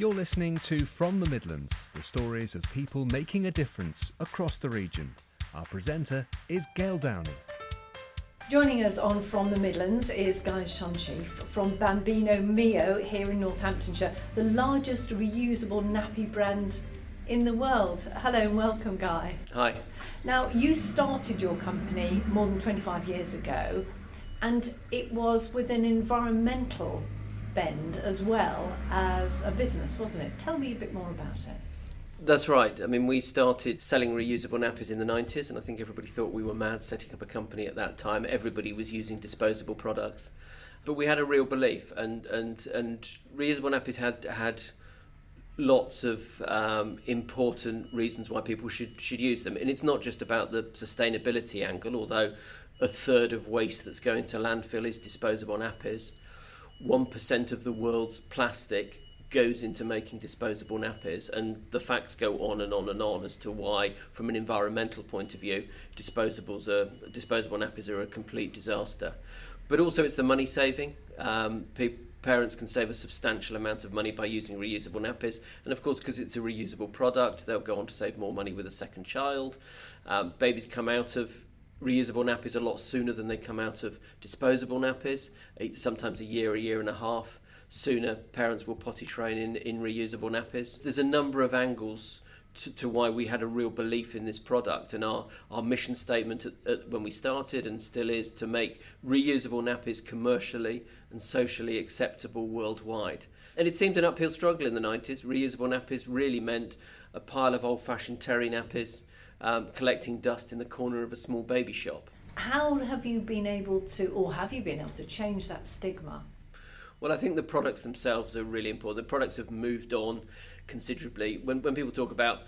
You're listening to From the Midlands, the stories of people making a difference across the region. Our presenter is Gail Downey. Joining us on From the Midlands is Guy Schanschieff from Bambino Mio here in Northamptonshire, the largest reusable nappy brand in the world. Hello and welcome, Guy. Hi. Now, you started your company more than 25 years ago, and it was with an environmental bend as well as a business, wasn't it? Tell me a bit more about it. That's right. I mean, we started selling reusable nappies in the 90s, and I think everybody thought we were mad setting up a company at that time. Everybody was using disposable products. But we had a real belief, and, and, and reusable nappies had, had lots of um, important reasons why people should, should use them. And it's not just about the sustainability angle, although a third of waste that's going to landfill is disposable nappies. 1% of the world's plastic goes into making disposable nappies and the facts go on and on and on as to why from an environmental point of view disposables are disposable nappies are a complete disaster. But also it's the money saving. Um, people parents can save a substantial amount of money by using reusable nappies and of course because it's a reusable product they'll go on to save more money with a second child. Um, babies come out of reusable nappies a lot sooner than they come out of disposable nappies sometimes a year a year and a half sooner parents will potty train in, in reusable nappies. There's a number of angles to, to why we had a real belief in this product and our, our mission statement at, at, when we started and still is to make reusable nappies commercially and socially acceptable worldwide. And it seemed an uphill struggle in the 90s. Reusable nappies really meant a pile of old-fashioned terry nappies um, collecting dust in the corner of a small baby shop. How have you been able to, or have you been able to change that stigma? Well, I think the products themselves are really important. The products have moved on considerably. When, when people talk about,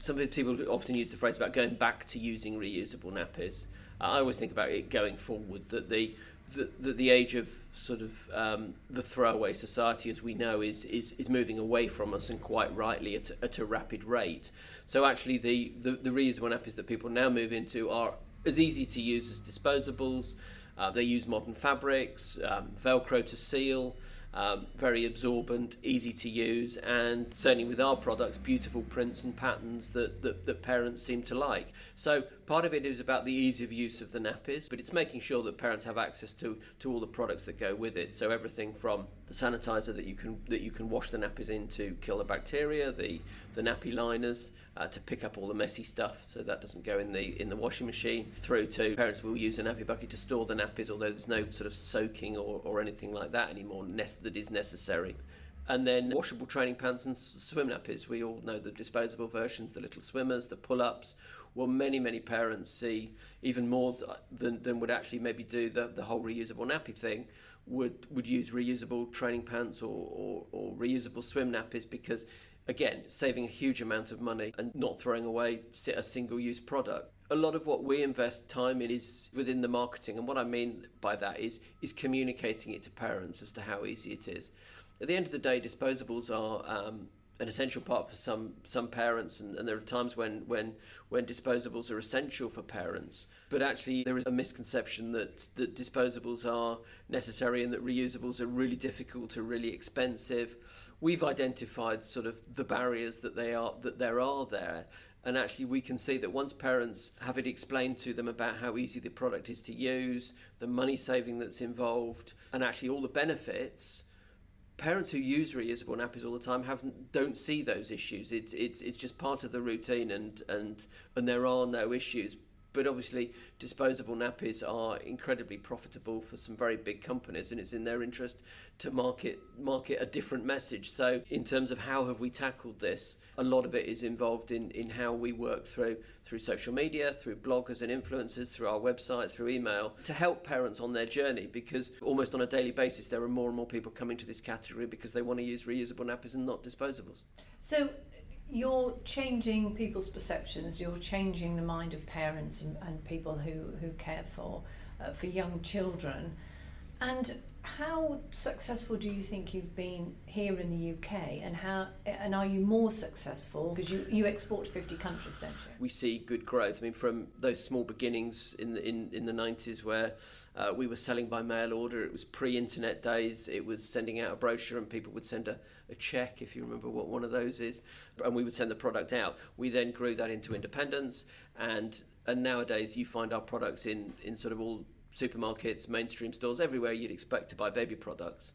some people often use the phrase about going back to using reusable nappies. I always think about it going forward, that the, the, the, the age of sort of um, the throwaway society as we know is, is, is moving away from us and quite rightly at, at a rapid rate. So actually the, the, the reusable nappies that people now move into are as easy to use as disposables. Uh, they use modern fabrics, um, Velcro to seal, um, very absorbent, easy to use, and certainly with our products, beautiful prints and patterns that, that, that, parents seem to like. So part of it is about the ease of use of the nappies, but it's making sure that parents have access to, to all the products that go with it. So everything from the sanitizer that you can that you can wash the nappies in to kill the bacteria, the the nappy liners uh, to pick up all the messy stuff so that doesn't go in the in the washing machine. Through to parents will use a nappy bucket to store the nappies, although there's no sort of soaking or, or anything like that anymore that is necessary. And then washable training pants and swim nappies. We all know the disposable versions, the little swimmers, the pull ups. Well, many, many parents see even more than, than would actually maybe do the, the whole reusable nappy thing, would, would use reusable training pants or, or, or reusable swim nappies because, again, saving a huge amount of money and not throwing away a single use product. A lot of what we invest time in is within the marketing and what i mean by that is is communicating it to parents as to how easy it is. At the end of the day disposables are um, an essential part for some some parents and, and, there are times when when when disposables are essential for parents but actually there is a misconception that that disposables are necessary and that reusables are really difficult or really expensive we've identified sort of the barriers that they are that there are there and actually we can see that once parents have it explained to them about how easy the product is to use the money saving that's involved and actually all the benefits parents who use reusable nappies all the time have don't see those issues. It's it's it's just part of the routine, and and and there are no issues. But obviously, disposable nappies are incredibly profitable for some very big companies, and it's in their interest to market market a different message. So, in terms of how have we tackled this, a lot of it is involved in, in how we work through through social media, through bloggers and influencers, through our website, through email, to help parents on their journey. Because almost on a daily basis, there are more and more people coming to this category because they want to use reusable nappies and not disposables. So, you're changing people's perceptions, you're changing the mind of parents and, and people who, who care for, uh, for young children. And how successful do you think you've been here in the UK, and how and are you more successful because you, you export to fifty countries, don't you? We see good growth. I mean, from those small beginnings in the in, in the nineties where uh, we were selling by mail order. It was pre-internet days. It was sending out a brochure, and people would send a, a check if you remember what one of those is, and we would send the product out. We then grew that into independence, and and nowadays you find our products in in sort of all supermarkets, mainstream stores, everywhere you'd expect to buy baby products.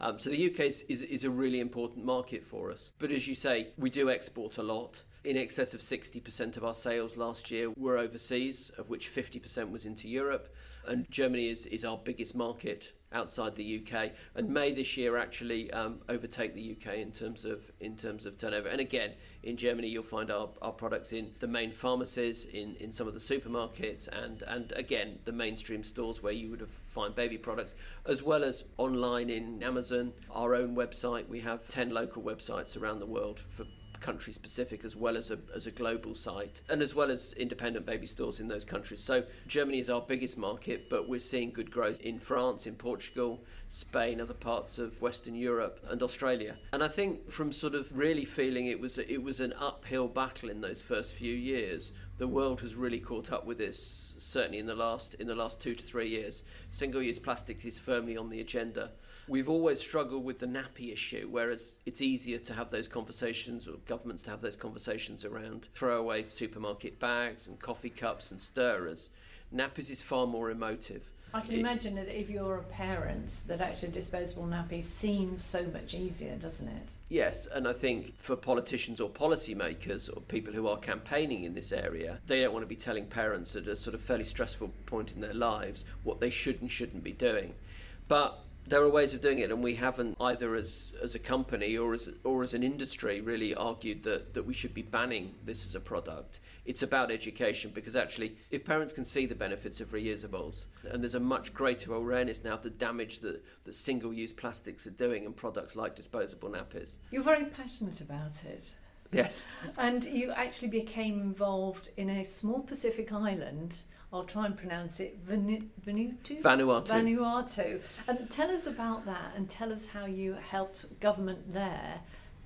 Um, so the UK is, is, a really important market for us. But as you say, we do export a lot. In excess of 60% of our sales last year were overseas, of which 50% was into Europe. And Germany is, is our biggest market outside the UK, and may this year actually um, overtake the UK in terms of in terms of turnover. And again, in Germany, you'll find our, our products in the main pharmacies, in, in some of the supermarkets, and and again the mainstream stores where you would have find baby products, as well as online in Amazon, our own website. We have ten local websites around the world for country specific as well as a, as a global site and as well as independent baby stores in those countries. So Germany is our biggest market, but we're seeing good growth in France, in Portugal, Spain, other parts of Western Europe and Australia. And I think from sort of really feeling it was it was an uphill battle in those first few years, the world has really caught up with this certainly in the last in the last 2 to 3 years. Single-use plastics is firmly on the agenda. We've always struggled with the nappy issue, whereas it's easier to have those conversations, or governments to have those conversations around throwaway supermarket bags and coffee cups and stirrers. Nappies is far more emotive. I can it, imagine that if you're a parent, that actually disposable nappies seems so much easier, doesn't it? Yes, and I think for politicians or policymakers or people who are campaigning in this area, they don't want to be telling parents at a sort of fairly stressful point in their lives what they should and shouldn't be doing. But there are ways of doing it, and we haven't either as as a company or as or as an industry really argued that that we should be banning this as a product. It's about education because actually, if parents can see the benefits of reusables, and there's a much greater awareness now of the damage that that single-use plastics are doing in products like disposable nappies. You're very passionate about it. Yes. And you actually became involved in a small Pacific island I'll try and pronounce it Vanu- Vanuatu? Vanuatu. Vanuatu. And tell us about that and tell us how you helped government there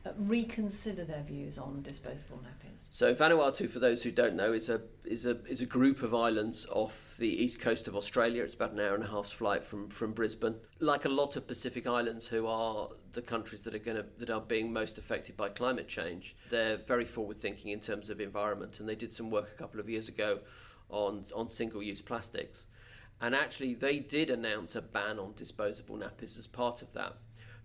uh, reconsider their views on disposable nappies. So Vanuatu, for those who don't know, is a is a is a group of islands off the east coast of Australia. It's about an hour and a half's flight from from Brisbane. Like a lot of Pacific islands, who are the countries that are going to that are being most affected by climate change, they're very forward thinking in terms of environment, and they did some work a couple of years ago on, on single use plastics. And actually, they did announce a ban on disposable nappies as part of that.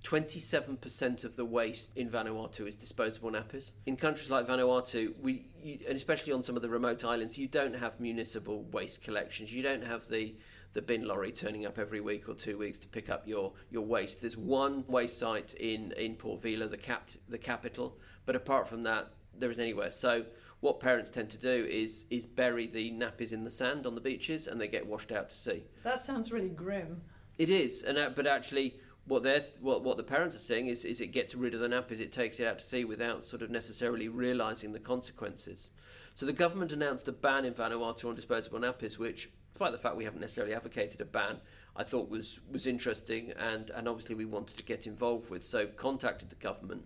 27% of the waste in Vanuatu is disposable nappies. In countries like Vanuatu, we, you, and especially on some of the remote islands, you don't have municipal waste collections. You don't have the, the bin lorry turning up every week or two weeks to pick up your, your waste. There's one waste site in, in Port Vila, the, cap, the capital, but apart from that, there is anywhere. So what parents tend to do is is bury the nappies in the sand on the beaches and they get washed out to sea. That sounds really grim. It is, and uh, but actually, what they what what the parents are saying is is it gets rid of the nappies, it takes it out to sea without sort of necessarily realising the consequences. So the government announced a ban in Vanuatu on disposable nappies, which, despite the fact we haven't necessarily advocated a ban, I thought was was interesting, and and obviously we wanted to get involved with. So contacted the government.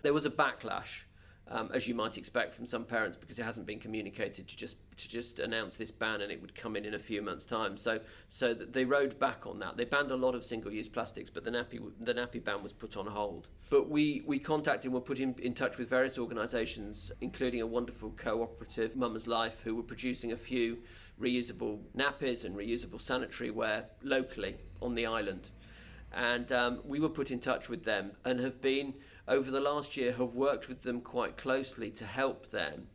There was a backlash um, as you might expect from some parents, because it hasn't been communicated to just to just announce this ban and it would come in in a few months' time. So so they rode back on that. They banned a lot of single-use plastics, but the nappy the nappy ban was put on hold. But we we contacted and were put in, in touch with various organisations, including a wonderful cooperative, Mama's Life, who were producing a few reusable nappies and reusable sanitary ware locally on the island. And um, we were put in touch with them and have been over the last year have worked with them quite closely to help them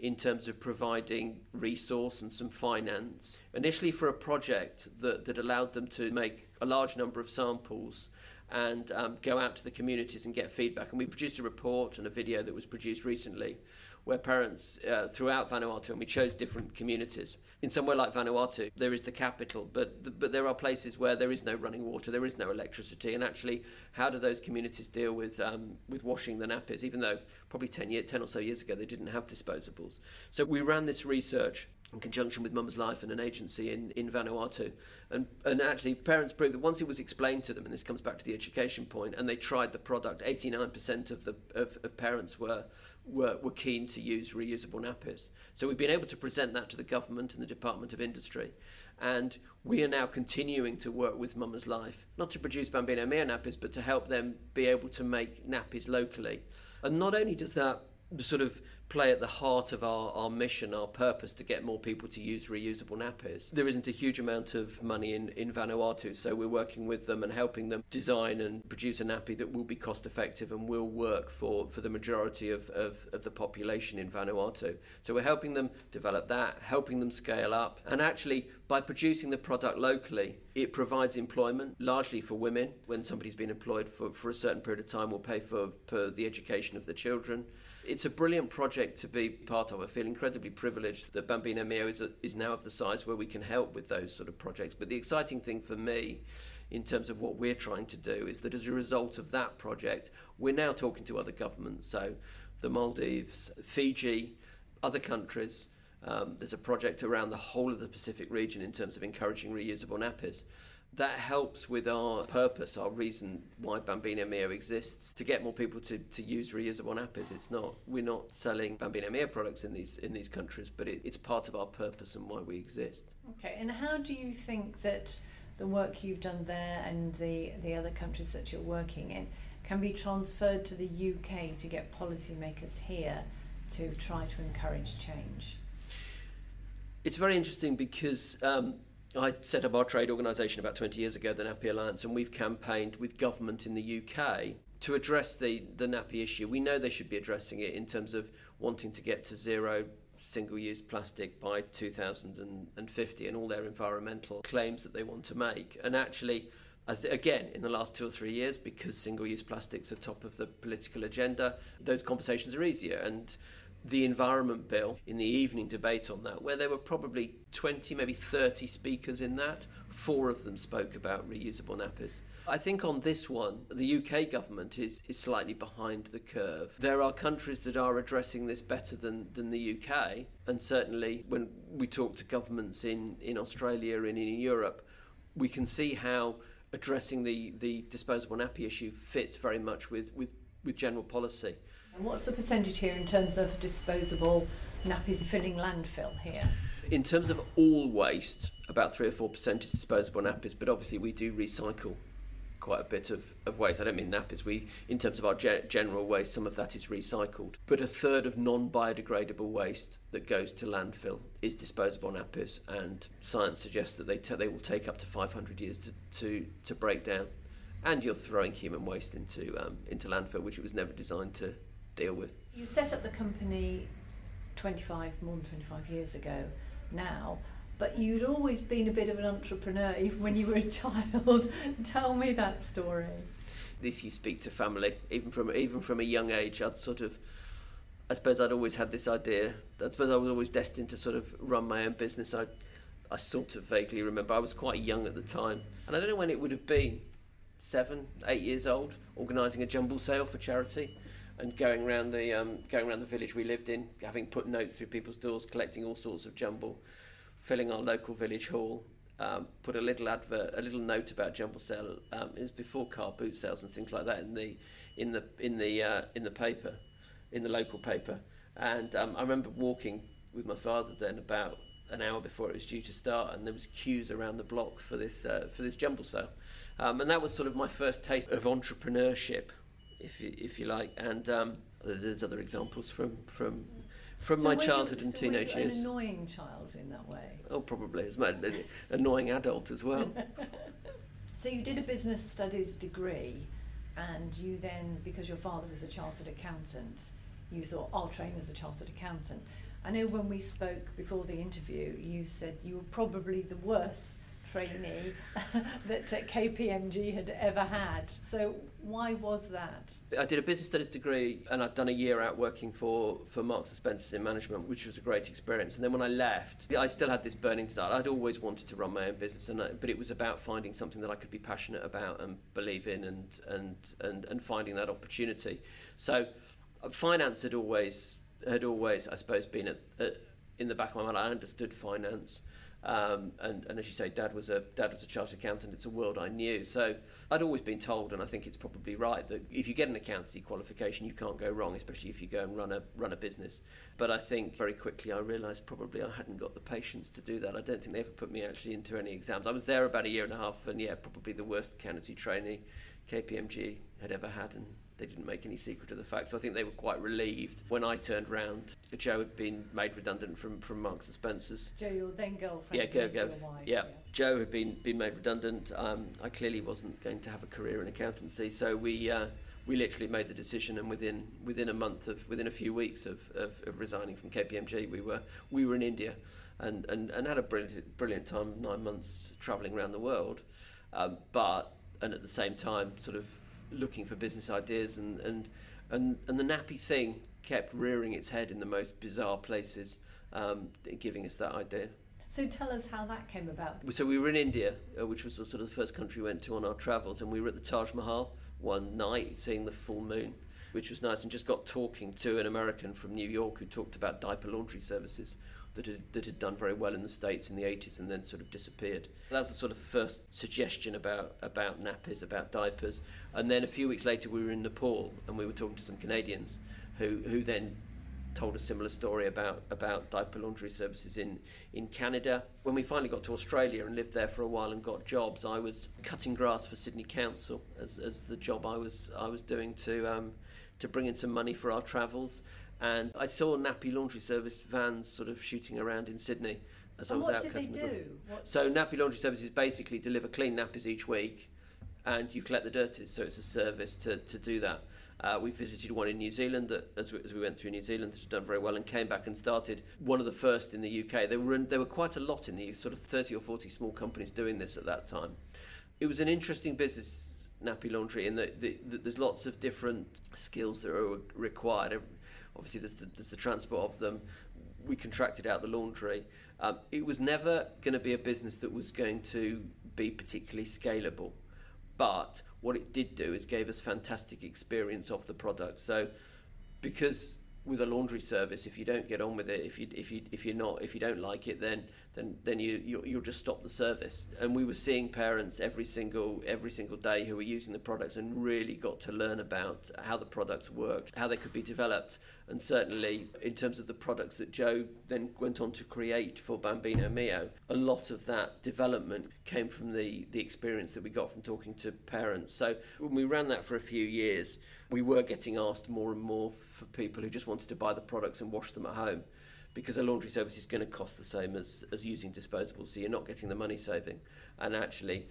in terms of providing resource and some finance. Initially, for a project that, that allowed them to make a large number of samples and um, go out to the communities and get feedback. And we produced a report and a video that was produced recently where parents uh, throughout Vanuatu, and we chose different communities. In somewhere like Vanuatu, there is the capital, but but there are places where there is no running water, there is no electricity, and actually, how do those communities deal with um, with washing the nappies? Even though probably 10, year, 10 or so years ago they didn't have disposables. So we ran this research in conjunction with Mum's Life and an agency in, in Vanuatu. And, and actually, parents proved that once it was explained to them, and this comes back to the education point, and they tried the product, 89% of, the, of, of parents were, were, were keen to use reusable nappies. So we've been able to present that to the government and the Department of Industry. And we are now continuing to work with Mum's Life, not to produce Bambino Mio nappies, but to help them be able to make nappies locally. And not only does that sort of play at the heart of our, our mission, our purpose to get more people to use reusable nappies. There isn't a huge amount of money in, in Vanuatu, so we're working with them and helping them design and produce a nappy that will be cost effective and will work for, for the majority of, of, of the population in Vanuatu. So we're helping them develop that, helping them scale up, and actually by producing the product locally, it provides employment largely for women. When somebody's been employed for, for a certain period of time, will pay for, for the education of the children. It's a brilliant project to be part of. I feel incredibly privileged that Bambino Mio is, a, is now of the size where we can help with those sort of projects. But the exciting thing for me, in terms of what we're trying to do, is that as a result of that project, we're now talking to other governments. So the Maldives, Fiji, other countries. Um, there's a project around the whole of the Pacific region in terms of encouraging reusable nappies that helps with our purpose, our reason why Bambino Mio exists, to get more people to, to use reusable nappies. It's not we're not selling Bambino Mio products in these in these countries, but it, it's part of our purpose and why we exist. Okay, and how do you think that the work you've done there and the the other countries that you're working in can be transferred to the UK to get policymakers here to try to encourage change? It's very interesting because. Um, I set up our trade organisation about 20 years ago, the Nappy Alliance, and we've campaigned with government in the UK to address the, the nappy issue. We know they should be addressing it in terms of wanting to get to zero single use plastic by 2050 and all their environmental claims that they want to make. And actually, again, in the last two or three years, because single use plastics are top of the political agenda, those conversations are easier. And the Environment Bill in the evening debate on that, where there were probably 20, maybe 30 speakers in that. Four of them spoke about reusable nappies. I think on this one, the UK government is, is slightly behind the curve. There are countries that are addressing this better than, than the UK, and certainly when we talk to governments in, in Australia and in Europe, we can see how addressing the, the disposable nappy issue fits very much with, with, with general policy. And what's the percentage here in terms of disposable nappies filling landfill here? In terms of all waste, about 3 or 4% is disposable nappies, but obviously we do recycle quite a bit of, of waste. I don't mean nappies. We, in terms of our ge- general waste, some of that is recycled. But a third of non-biodegradable waste that goes to landfill is disposable nappies, and science suggests that they t- they will take up to 500 years to, to, to break down. And you're throwing human waste into um, into landfill, which it was never designed to deal with. You set up the company 25, more than 25 years ago now, but you'd always been a bit of an entrepreneur even when you were a child. Tell me that story. If you speak to family, even from even from a young age, I'd sort of, I suppose I'd always had this idea. I suppose I was always destined to sort of run my own business. I, I sort of vaguely remember I was quite young at the time, and I don't know when it would have been, seven, eight years old, organising a jumble sale for charity and going around the um, going around the village we lived in, having put notes through people's doors, collecting all sorts of jumble, filling our local village hall. Um, put a little advert, a little note about jumble sale. Um, it was before car boot sales and things like that in the in the in the uh, in the paper, in the local paper. And um, I remember walking with my father then about an hour before it was due to start, and there was queues around the block for this uh, for this jumble sale, um, and that was sort of my first taste of entrepreneurship if you, if you like. And um, there's other examples from from from so my childhood you, and so teenage years. An annoying child in that way. Oh, probably as an annoying adult as well. so you did a business studies degree, and you then, because your father was a chartered accountant, you thought I'll train as a chartered accountant. I know when we spoke before the interview, you said you were probably the worst trainee that KPMG had ever had. So why was that? I did a business studies degree and I'd done a year out working for, for Marks and Spencer in management, which was a great experience. And then when I left, I still had this burning desire. I'd always wanted to run my own business, and I, but it was about finding something that I could be passionate about and believe in and, and, and, and finding that opportunity. So uh, finance had always, had always I suppose, been at, at in the back of my mind, I understood finance. Um, and, and as you say, Dad was a Dad was a chartered accountant. It's a world I knew, so I'd always been told, and I think it's probably right that if you get an accountancy qualification, you can't go wrong, especially if you go and run a run a business. But I think very quickly I realised probably I hadn't got the patience to do that. I don't think they ever put me actually into any exams. I was there about a year and a half, and yeah, probably the worst accountancy trainee KPMG had ever had, and they didn't make any secret of the fact. So I think they were quite relieved when I turned round. Jo had been made redundant from, from Marks and Spencer's. Jo, your then girlfriend. Yeah, go, go. Wife, yeah. yeah. Jo had been been made redundant. Um, I clearly wasn't going to have a career in accountancy, so we. Uh, we literally made the decision, and within within a month of within a few weeks of, of, of resigning from KPMG, we were we were in India, and, and, and had a brilliant brilliant time, nine months travelling around the world, um, but and at the same time, sort of looking for business ideas, and, and, and, and the nappy thing kept rearing its head in the most bizarre places, um, giving us that idea. So tell us how that came about. So we were in India, uh, which was sort of the first country we went to on our travels, and we were at the Taj Mahal one night, seeing the full moon, which was nice, and just got talking to an American from New York who talked about diaper laundry services that had, that had done very well in the States in the 80s and then sort of disappeared. That was the sort of first suggestion about, about nappies, about diapers. And then a few weeks later, we were in Nepal and we were talking to some Canadians who, who then told a similar story about, about diaper laundry services in, in Canada. When we finally got to Australia and lived there for a while and got jobs, I was cutting grass for Sydney Council as, as the job I was, I was doing to, um, to bring in some money for our travels and I saw nappy laundry service vans sort of shooting around in Sydney as and I was what out cutting they the do? So nappy laundry services basically deliver clean nappies each week, and you collect the dirties. So it's a service to, to do that. Uh, we visited one in New Zealand that, as we, as we went through New Zealand, that had done very well, and came back and started one of the first in the UK. There were there were quite a lot in the sort of thirty or forty small companies doing this at that time. It was an interesting business nappy laundry and the, the, there's lots of different skills that are required obviously there's the, there's the transport of them. We contracted out the laundry. Um, it was never going to be a business that was going to be particularly scalable, but what it did do is gave us fantastic experience of the product. So because with a laundry service, if you don't get on with it, if you if you if you're not if you don't like it, then then then you you'll, you'll just stop the service. And we were seeing parents every single every single day who were using the products and really got to learn about how the products worked, how they could be developed, and certainly in terms of the products that Jo then went on to create for Bambino Mio, a lot of that development came from the the experience that we got from talking to parents. So when we ran that for a few years we were getting asked more and more for people who just wanted to buy the products and wash them at home because a laundry service is going to cost the same as, as using disposables, so you're not getting the money saving. And actually,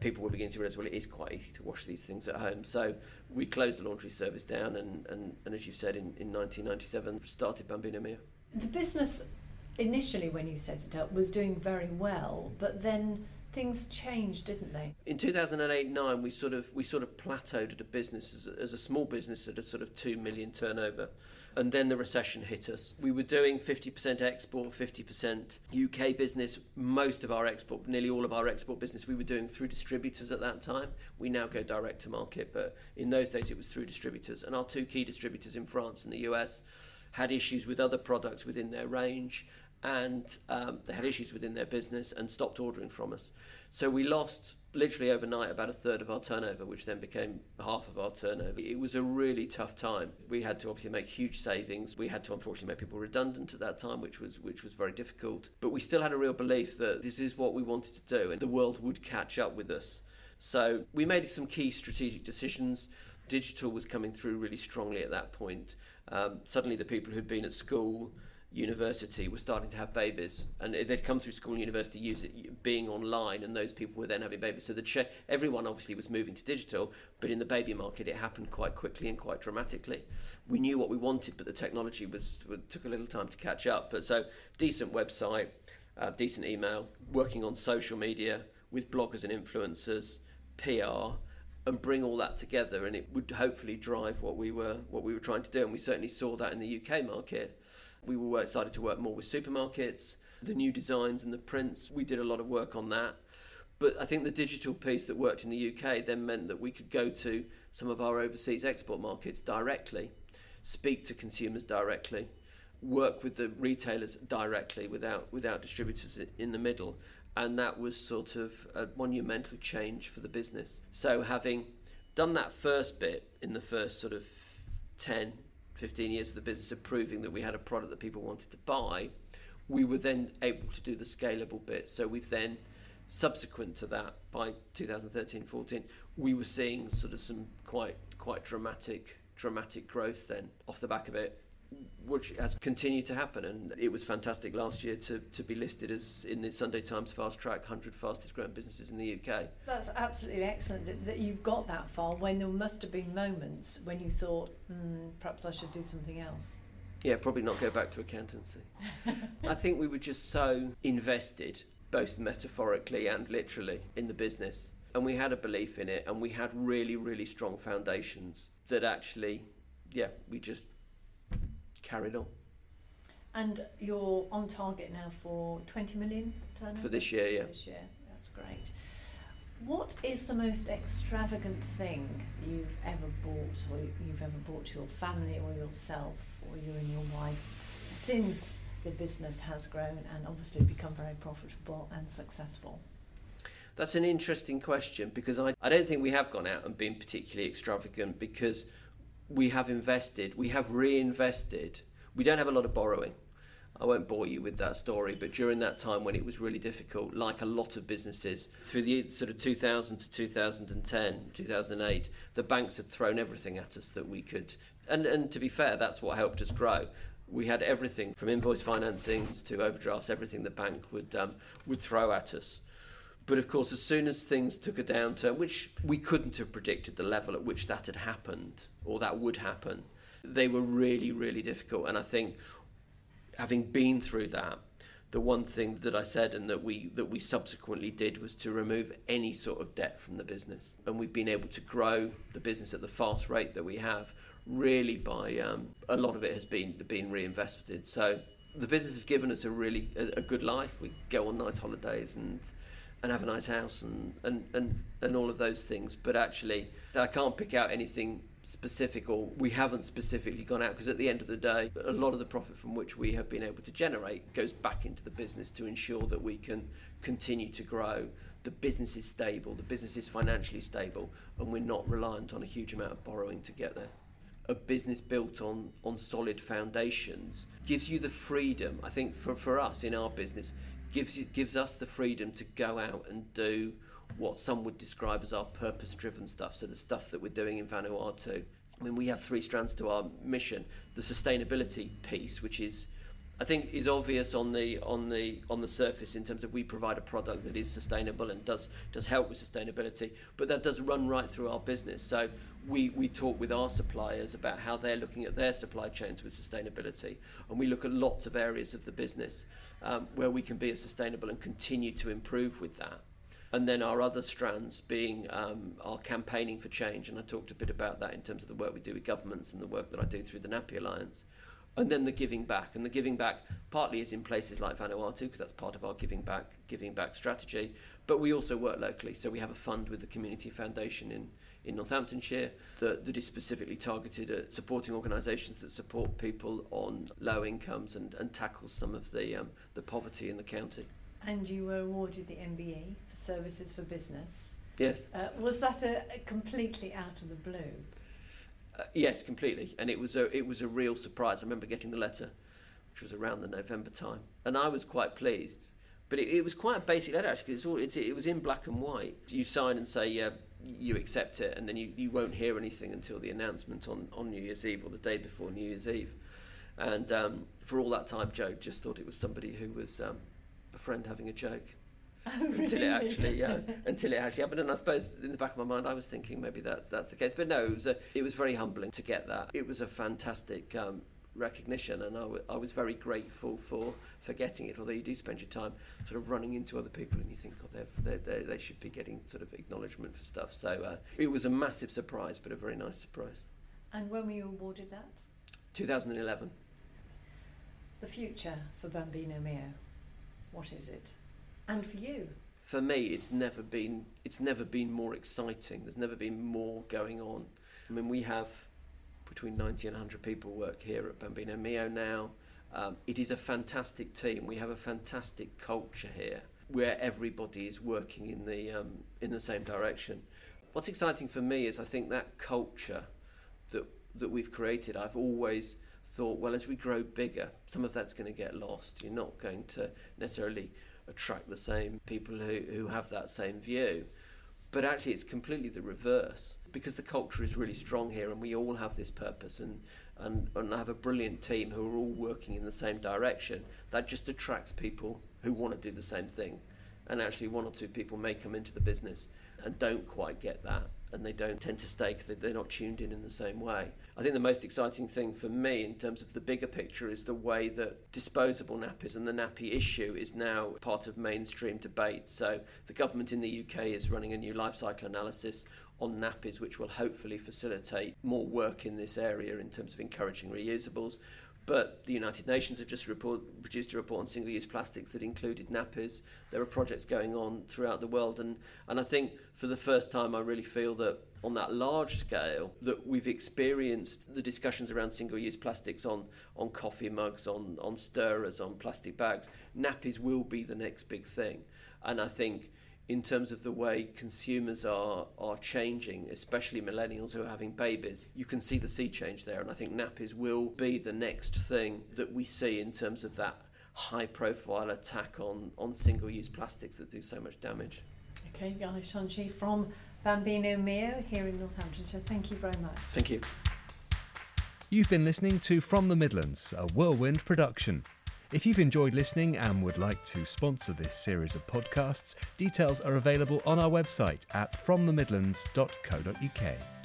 people were beginning to realise, well, it is quite easy to wash these things at home. So we closed the laundry service down, and, and, and as you said, in, in 1997, started Bambino Mio. The business initially, when you set it up, was doing very well, but then things changed, didn't they? In 2008-9, we sort of we sort of plateaued at a business as a, as a small business at a sort of two million turnover, and then the recession hit us. We were doing 50% export, 50% UK business. Most of our export, nearly all of our export business, we were doing through distributors at that time. We now go direct to market, but in those days it was through distributors, and our two key distributors in France and the US had issues with other products within their range and um, they had issues within their business and stopped ordering from us. So we lost literally overnight about a third of our turnover, which then became half of our turnover. It was a really tough time. We had to obviously make huge savings. We had to unfortunately make people redundant at that time, which was which was very difficult. But we still had a real belief that this is what we wanted to do, and the world would catch up with us. So we made some key strategic decisions. Digital was coming through really strongly at that point. Um, suddenly, the people who'd been at school university were starting to have babies, and they'd come through school and university use it, being online, and those people were then having babies. So the ch- everyone obviously was moving to digital, but in the baby market, it happened quite quickly and quite dramatically. We knew what we wanted, but the technology was took a little time to catch up. But so decent website, uh, decent email, working on social media with bloggers and influencers, PR and bring all that together and it would hopefully drive what we were what we were trying to do and we certainly saw that in the UK market we were started to work more with supermarkets, the new designs and the prints. We did a lot of work on that. But I think the digital piece that worked in the UK then meant that we could go to some of our overseas export markets directly, speak to consumers directly, work with the retailers directly without without distributors in the middle and that was sort of a monumental change for the business so having done that first bit in the first sort of 10 15 years of the business of proving that we had a product that people wanted to buy we were then able to do the scalable bit. So we've then subsequent to that by 2013 14 we were seeing sort of some quite quite dramatic dramatic growth then off the back of it which has continued to happen. And it was fantastic last year to, to be listed as in the Sunday Times Fast Track 100 fastest growing businesses in the UK. That's absolutely excellent that, that you've got that far when there must have been moments when you thought, hmm, perhaps I should do something else. Yeah, probably not go back to accountancy. I think we were just so invested, both metaphorically and literally, in the business. And we had a belief in it, and we had really, really strong foundations that actually, yeah, we just carried on. And you're on target now for 20 million turnover? For this year, yeah. This year, that's great. What is the most extravagant thing you've ever bought or you've ever bought to your family or yourself or you and your wife since the business has grown and obviously become very profitable and successful? That's an interesting question because I, I don't think we have gone out and been particularly extravagant because we have invested, we have reinvested. We don't have a lot of borrowing. I won't bore you with that story, but during that time when it was really difficult, like a lot of businesses, through the sort of 2000 to 2010, 2008, the banks had thrown everything at us that we could. And, and to be fair, that's what helped us grow. We had everything from invoice financings to overdrafts, everything the bank would, um, would throw at us. But of course, as soon as things took a downturn, which we couldn't have predicted the level at which that had happened or that would happen, they were really, really difficult. And I think having been through that, the one thing that I said and that we that we subsequently did was to remove any sort of debt from the business, and we've been able to grow the business at the fast rate that we have, really by um, a lot of it has been been reinvested. So the business has given us a really a, a good life. We go on nice holidays and and have a nice house and, and, and, and all of those things. But actually, I can't pick out anything specific or we haven't specifically gone out because at the end of the day, a lot of the profit from which we have been able to generate goes back into the business to ensure that we can continue to grow. The business is stable, the business is financially stable, and we're not reliant on a huge amount of borrowing to get there a business built on on solid foundations gives you the freedom i think for, for us in our business gives gives us the freedom to go out and do what some would describe as our purpose driven stuff. So the stuff that we're doing in Vanuatu. I mean, we have three strands to our mission. The sustainability piece, which is I think is obvious on the on the on the surface in terms of we provide a product that is sustainable and does does help with sustainability, but that does run right through our business. So we we talk with our suppliers about how they're looking at their supply chains with sustainability, and we look at lots of areas of the business um, where we can be as sustainable and continue to improve with that. And then our other strands being um, our campaigning for change, and I talked a bit about that in terms of the work we do with governments and the work that I do through the Nappy Alliance and then the giving back. And the giving back partly is in places like Vanuatu because that's part of our giving back giving back strategy. But we also work locally, so we have a fund with the Community Foundation in in Northamptonshire that, that is specifically targeted at supporting organisations that support people on low incomes and, and tackles some of the um, the poverty in the county. And you were awarded the MBE for Services for Business. Yes. Uh, was that a, a completely out of the blue? Uh, yes, completely. And it was a it was a real surprise. I remember getting the letter, which was around the November time, and I was quite pleased. But it, it was quite a basic letter actually. It's all it's, it was in black and white. You sign and say yeah you accept it, and then you, you won't hear anything until the announcement on, on New Year's Eve or the day before New Year's Eve. And um, for all that time, Jo just thought it was somebody who was um, a friend having a joke. Oh, really? until it actually yeah. Until it actually happened and I suppose in the back of my mind I was thinking maybe that's that's the case. But no it was a, it was very humbling to get that. It was a fantastic um, recognition and I, w- I was very grateful for for getting it although you do spend your time sort of running into other people and you think oh they they they should be getting sort of acknowledgement for stuff. So uh, it was a massive surprise but a very nice surprise. And when were you awarded that? 2011 the future for Bambino Mio. What is it and for you for me it's never been it's never been more exciting there's never been more going on i mean we have between 90 and 100 people work here at bambino mio now Um, it is a fantastic team. We have a fantastic culture here where everybody is working in the um, in the same direction. What's exciting for me is I think that culture that that we've created. I've always thought, well, as we grow bigger, some of that's going to get lost. You're not going to necessarily attract the same people who, who have that same view. But actually, it's completely the reverse because the culture is really strong here and we all have this purpose and, and, and have a brilliant team who are all working in the same direction. That just attracts people who want to do the same thing. And actually, one or two people may come into the business and don't quite get that and they don't tend to stay because they're not tuned in in the same way. I think the most exciting thing for me in terms of the bigger picture is the way that disposable nappies and the nappy issue is now part of mainstream debate. So the government in the UK is running a new life cycle analysis on nappies, which will hopefully facilitate more work in this area in terms of encouraging reusables. But the United Nations have just report, produced a report on single-use plastics that included nappies. There are projects going on throughout the world, and, and I think for the first time, I really feel that on that large scale, that we've experienced the discussions around single-use plastics on, on coffee mugs, on, on stirrers, on plastic bags. Nappies will be the next big thing, and I think in terms of the way consumers are are changing, especially millennials who are having babies. You can see the sea change there, and I think nappies will be the next thing that we see in terms of that high profile attack on, on single use plastics that do so much damage. Okay, Guy Schanschieff from Bambino Mio here in Northamptonshire. Thank you very much. Thank you. You've been listening to From the Midlands, a whirlwind production. If you've enjoyed listening and would like to sponsor this series of podcasts, details are available on our website at fromthemidlands.co.uk.